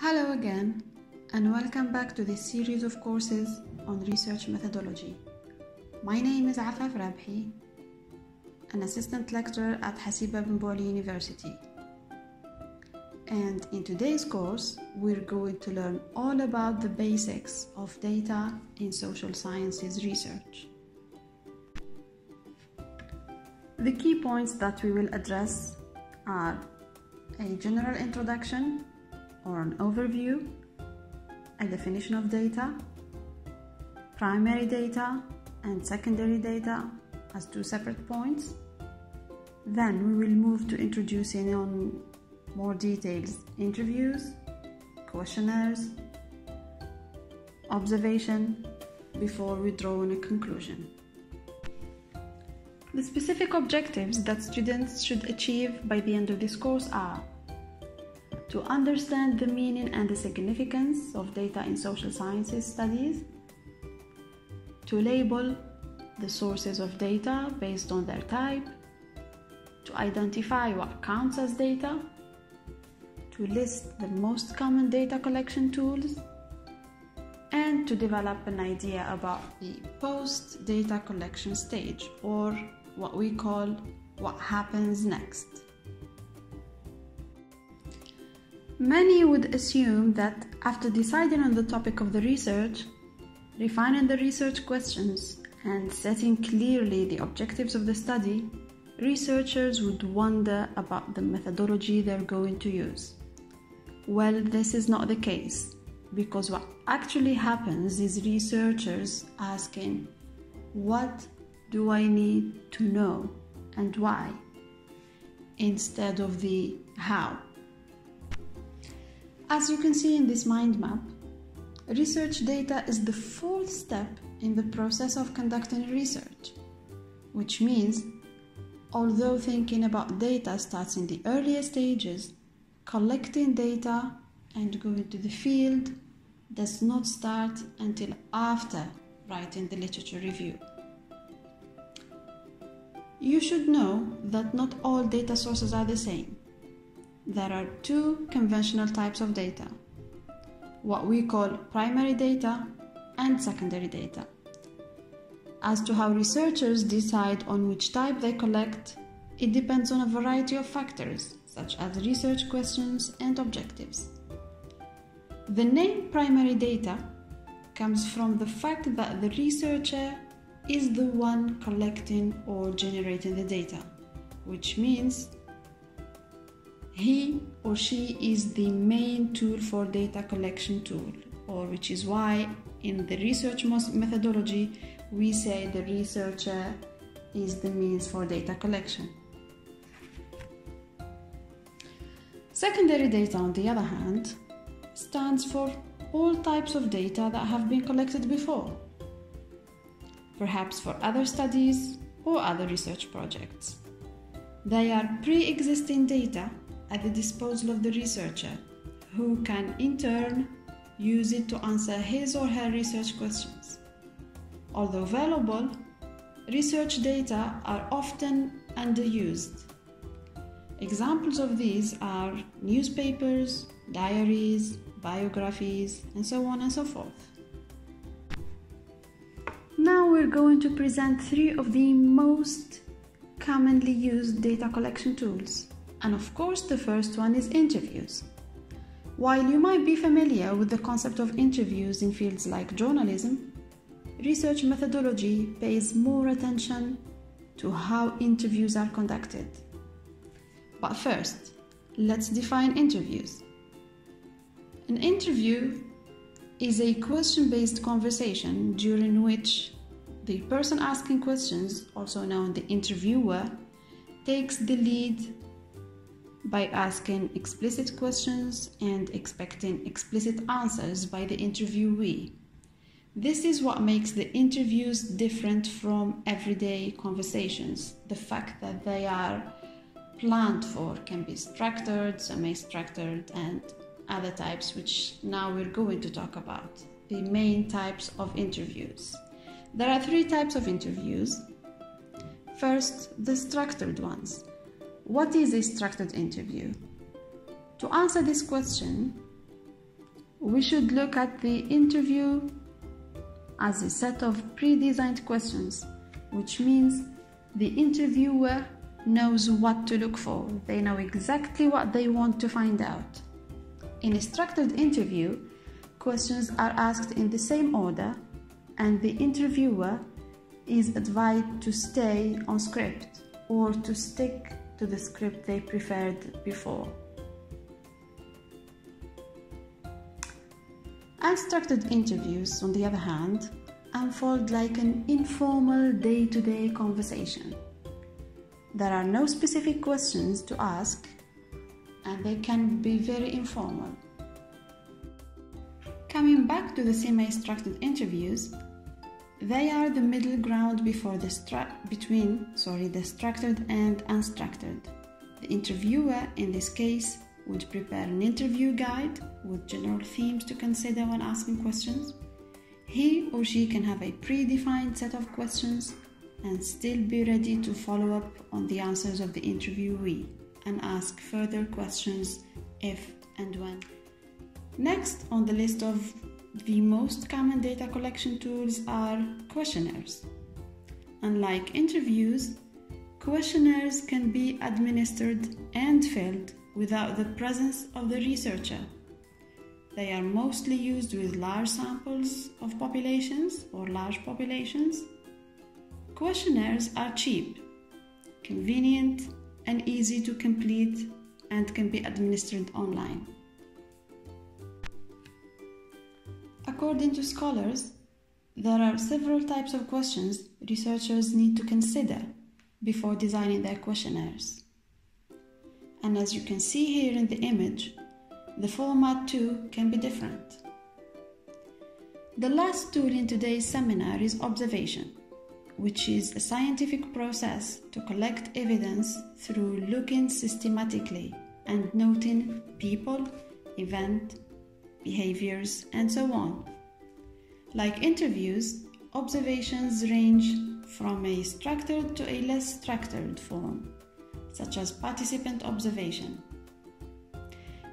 Hello again, and welcome back to this series of courses on research methodology. My name is Afaf Rabehi, an assistant lecturer at Hassiba Benbouali University. And in today's course, we're going to learn all about the basics of data in social sciences research. The key points that we will address are a general introduction or an overview, a definition of data, primary data and secondary data as two separate points. Then we will move to introducing on more details interviews, questionnaires, observation before we draw on a conclusion. The specific objectives that students should achieve by the end of this course are to understand the meaning and the significance of data in social sciences studies, to label the sources of data based on their type, to identify what counts as data, to list the most common data collection tools, and to develop an idea about the post data collection stage or what we call what happens next. Many would assume that after deciding on the topic of the research, refining the research questions, and setting clearly the objectives of the study, researchers would wonder about the methodology they're going to use. Well, this is not the case because what actually happens is researchers asking, What do I need to know and why? instead of the how. As you can see in this mind map, research data is the fourth step in the process of conducting research, which means although thinking about data starts in the earlier stages, collecting data and going to the field does not start until after writing the literature review. You should know that not all data sources are the same. There are two conventional types of data what we call primary data and secondary data. As to how researchers decide on which type they collect, it depends on a variety of factors, such as research questions and objectives. The name primary data comes from the fact that the researcher is the one collecting or generating the data, which means he or she is the main tool for data collection tool, or which is why in the research methodology we say the researcher is the means for data collection. Secondary data, on the other hand, stands for all types of data that have been collected before perhaps for other studies or other research projects. They are pre existing data at the disposal of the researcher, who can in turn use it to answer his or her research questions. Although valuable, research data are often underused. Examples of these are newspapers, diaries, biographies, and so on and so forth. Now we're going to present three of the most commonly used data collection tools. And of course, the first one is interviews. While you might be familiar with the concept of interviews in fields like journalism, research methodology pays more attention to how interviews are conducted. But first, let's define interviews. An interview is a question based conversation during which the person asking questions, also known the interviewer, takes the lead by asking explicit questions and expecting explicit answers by the interviewee. This is what makes the interviews different from everyday conversations. The fact that they are planned for can be structured, semi-structured, and other types, which now we're going to talk about. The main types of interviews. There are three types of interviews. First, the structured ones. What is a structured interview? To answer this question, we should look at the interview as a set of pre designed questions, which means the interviewer knows what to look for. They know exactly what they want to find out. In a structured interview, questions are asked in the same order, and the interviewer is advised to stay on script or to stick to the script they preferred before. Unstructured interviews, on the other hand, unfold like an informal day to day conversation. There are no specific questions to ask, and they can be very informal. Coming back to the semi structured interviews, they are the middle ground before the between sorry, the structured and unstructured. The interviewer, in this case, would prepare an interview guide with general themes to consider when asking questions. He or she can have a predefined set of questions and still be ready to follow up on the answers of the interviewee and ask further questions if and when. Next on the list of the most common data collection tools are questionnaires. Unlike interviews, questionnaires can be administered and filled without the presence of the researcher. They are mostly used with large samples of populations or large populations Questionnaires are cheap, convenient, and easy to complete and can be administered online. According to scholars, there are several types of questions researchers need to consider before designing their questionnaires. And as you can see here in the image, the format too can be different. The last tool in today's seminar is observation which is a scientific process to collect evidence through looking systematically and noting people, event, behaviors, and so on. Like interviews, observations range from a structured to a less structured form, such as participant observation.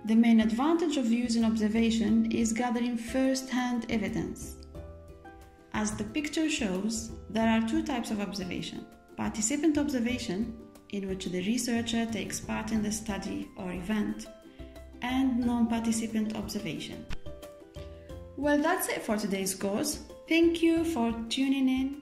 The main advantage of using observation is gathering first hand evidence as the picture shows, there are two types of observation participant observation, in which the researcher takes part in the study or event, and non participant observation. Well, that's it for today's course. Thank you for tuning in